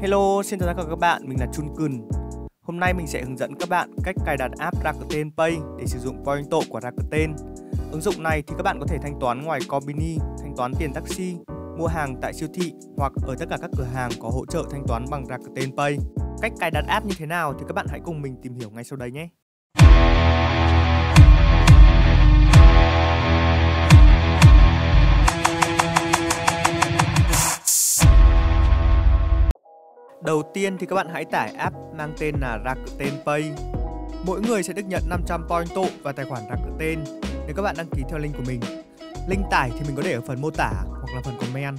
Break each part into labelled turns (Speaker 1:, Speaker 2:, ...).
Speaker 1: Hello, xin chào tất cả các bạn, mình là Chun Kun. Hôm nay mình sẽ hướng dẫn các bạn cách cài đặt app Rakuten Pay để sử dụng Pointo của Rakuten. Ứng dụng này thì các bạn có thể thanh toán ngoài Combini, thanh toán tiền taxi, mua hàng tại siêu thị hoặc ở tất cả các cửa hàng có hỗ trợ thanh toán bằng Rakuten Pay. Cách cài đặt app như thế nào thì các bạn hãy cùng mình tìm hiểu ngay sau đây nhé. Đầu tiên thì các bạn hãy tải app mang tên là Rakuten Pay. Mỗi người sẽ được nhận 500 point tụ và tài khoản Rakuten nếu các bạn đăng ký theo link của mình. Link tải thì mình có để ở phần mô tả hoặc là phần comment.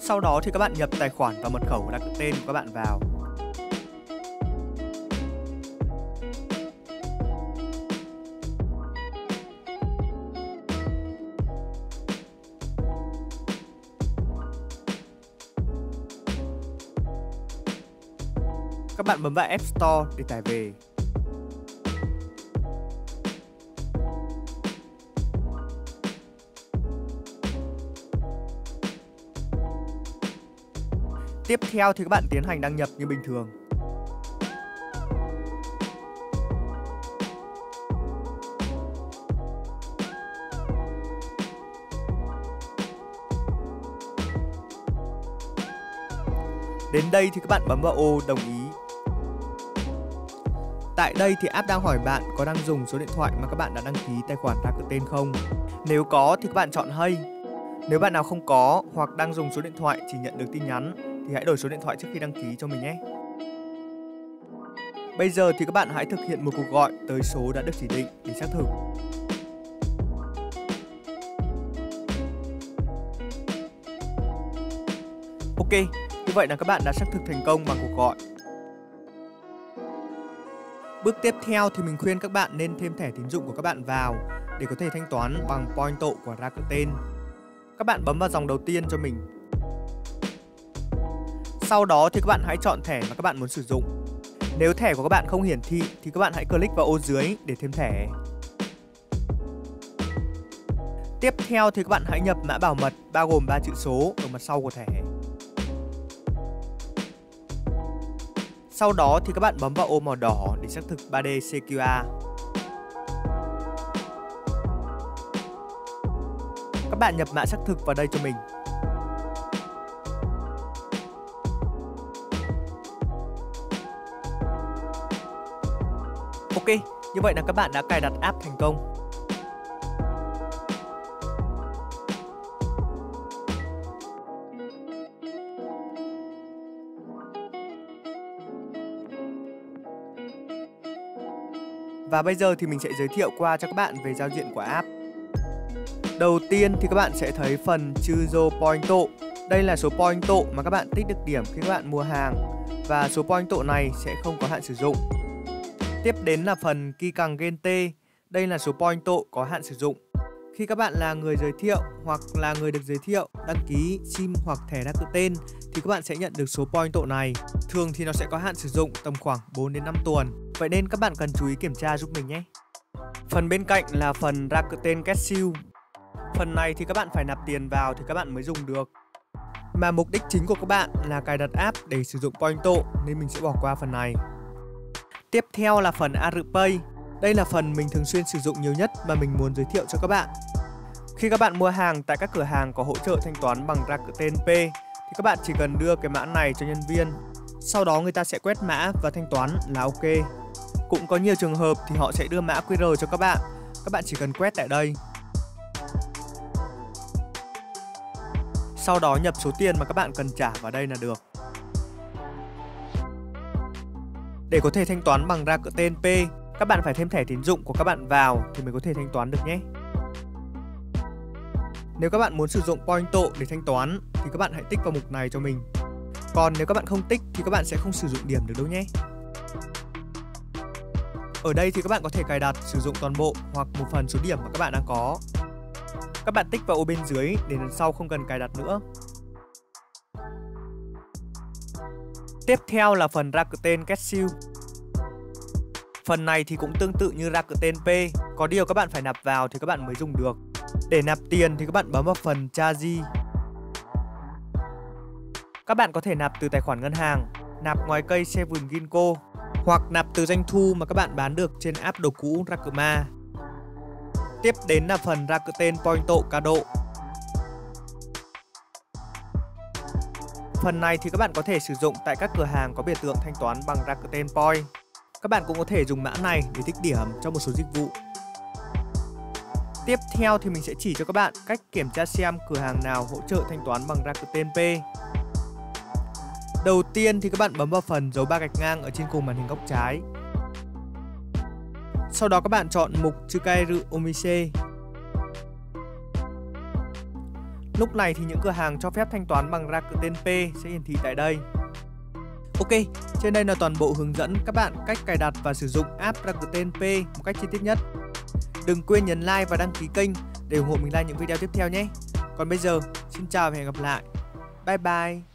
Speaker 1: Sau đó thì các bạn nhập tài khoản và mật khẩu Rakuten của các bạn vào. Các bạn bấm vào App Store để tải về. Tiếp theo thì các bạn tiến hành đăng nhập như bình thường. Đến đây thì các bạn bấm vào ô đồng ý. Tại đây thì app đang hỏi bạn có đang dùng số điện thoại mà các bạn đã đăng ký tài khoản Rakuten không. Nếu có thì các bạn chọn hay. Nếu bạn nào không có hoặc đang dùng số điện thoại chỉ nhận được tin nhắn thì hãy đổi số điện thoại trước khi đăng ký cho mình nhé. Bây giờ thì các bạn hãy thực hiện một cuộc gọi tới số đã được chỉ định để xác thực. Ok, như vậy là các bạn đã xác thực thành công bằng cuộc gọi. Bước tiếp theo thì mình khuyên các bạn nên thêm thẻ tín dụng của các bạn vào để có thể thanh toán bằng Pointo của Rakuten. Các bạn bấm vào dòng đầu tiên cho mình. Sau đó thì các bạn hãy chọn thẻ mà các bạn muốn sử dụng. Nếu thẻ của các bạn không hiển thị thì các bạn hãy click vào ô dưới để thêm thẻ. Tiếp theo thì các bạn hãy nhập mã bảo mật, bao gồm 3 chữ số ở mặt sau của thẻ. Sau đó thì các bạn bấm vào ô màu đỏ để xác thực 3D CQA. Các bạn nhập mã xác thực vào đây cho mình. Ok, như vậy là các bạn đã cài đặt app thành công. Và bây giờ thì mình sẽ giới thiệu qua cho các bạn về giao diện của app. Đầu tiên thì các bạn sẽ thấy phần Chuzo Pointo. Đây là số Pointo mà các bạn tích được điểm khi các bạn mua hàng và số Pointo này sẽ không có hạn sử dụng. Tiếp đến là phần Kikang Gente. Đây là số Pointo có hạn sử dụng. Khi các bạn là người giới thiệu hoặc là người được giới thiệu, đăng ký, SIM hoặc thẻ Rakuten thì các bạn sẽ nhận được số point tội này. Thường thì nó sẽ có hạn sử dụng tầm khoảng 4 đến 5 tuần. Vậy nên các bạn cần chú ý kiểm tra giúp mình nhé. Phần bên cạnh là phần Rakuten Capsule. Phần này thì các bạn phải nạp tiền vào thì các bạn mới dùng được. Mà mục đích chính của các bạn là cài đặt app để sử dụng Pointo nên mình sẽ bỏ qua phần này. Tiếp theo là phần arupay Đây là phần mình thường xuyên sử dụng nhiều nhất mà mình muốn giới thiệu cho các bạn. Khi các bạn mua hàng tại các cửa hàng có hỗ trợ thanh toán bằng Rakuten Pay thì các bạn chỉ cần đưa cái mã này cho nhân viên. Sau đó người ta sẽ quét mã và thanh toán là ok. Cũng có nhiều trường hợp thì họ sẽ đưa mã QR cho các bạn. Các bạn chỉ cần quét tại đây. Sau đó nhập số tiền mà các bạn cần trả vào đây là được. Để có thể thanh toán bằng ra cỡ tên P, các bạn phải thêm thẻ tín dụng của các bạn vào thì mới có thể thanh toán được nhé. Nếu các bạn muốn sử dụng Pointo để thanh toán thì các bạn hãy tích vào mục này cho mình. Còn nếu các bạn không tích thì các bạn sẽ không sử dụng điểm được đâu nhé. Ở đây thì các bạn có thể cài đặt sử dụng toàn bộ hoặc một phần số điểm mà các bạn đang có. Các bạn tích vào ô bên dưới để lần sau không cần cài đặt nữa. Tiếp theo là phần Rakuten Capsule. Phần này thì cũng tương tự như Rakuten Pay, có điều các bạn phải nạp vào thì các bạn mới dùng được. Để nạp tiền thì các bạn bấm vào phần Charge. Các bạn có thể nạp từ tài khoản ngân hàng, nạp ngoài cây Seven Ginko hoặc nạp từ doanh thu mà các bạn bán được trên app đồ cũ Rakuma. Tiếp đến là phần Rakuten Pointo Kado. Phần này thì các bạn có thể sử dụng tại các cửa hàng có biểu tượng thanh toán bằng Rakuten Point. Các bạn cũng có thể dùng mã này để tích điểm cho một số dịch vụ. Tiếp theo thì mình sẽ chỉ cho các bạn cách kiểm tra xem cửa hàng nào hỗ trợ thanh toán bằng Rakuten Pay. Đầu tiên thì các bạn bấm vào phần dấu ba gạch ngang ở trên cùng màn hình góc trái. Sau đó các bạn chọn mục Chukairu Omise. Lúc này thì những cửa hàng cho phép thanh toán bằng Rakuten Pay sẽ hiển thị tại đây. Ok, trên đây là toàn bộ hướng dẫn các bạn cách cài đặt và sử dụng app Rakuten Pay một cách chi tiết nhất. Đừng quên nhấn like và đăng ký kênh để ủng hộ mình like những video tiếp theo nhé. Còn bây giờ, xin chào và hẹn gặp lại. Bye bye.